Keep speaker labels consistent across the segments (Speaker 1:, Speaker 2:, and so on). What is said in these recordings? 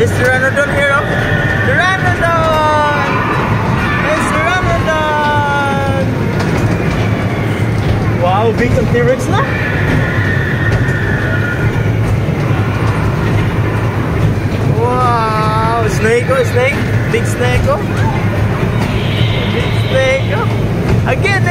Speaker 1: This Pteranodon here oh. of Pteranodon! It's Pteranodon! Wow, big ang T-Rex na! Wow! Snake oh, snake! Big snake oh! Big snake oh! Again,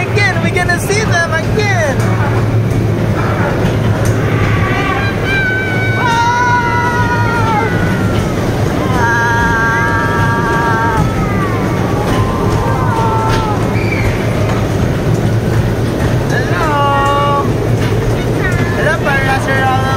Speaker 1: share all